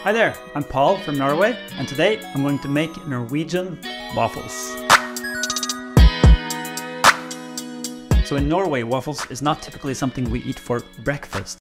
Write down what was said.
Hi there, I'm Pål from Norway, and today I'm going to make Norwegian waffles. So in Norway, waffles is not typically something we eat for breakfast.